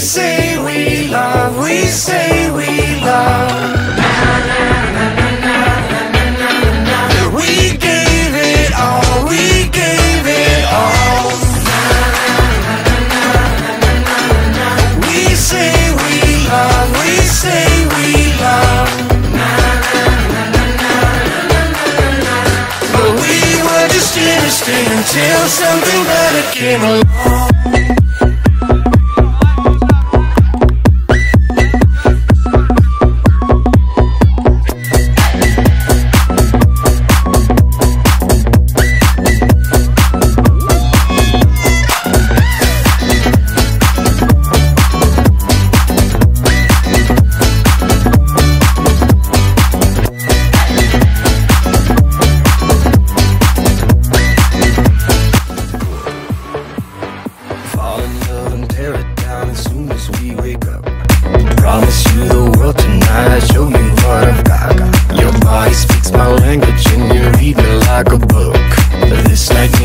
say we love, we say we love. We gave it all. We gave it all. We say we love. We say we love. But we were just innocent Until something better came along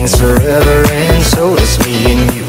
means forever and so does me and you.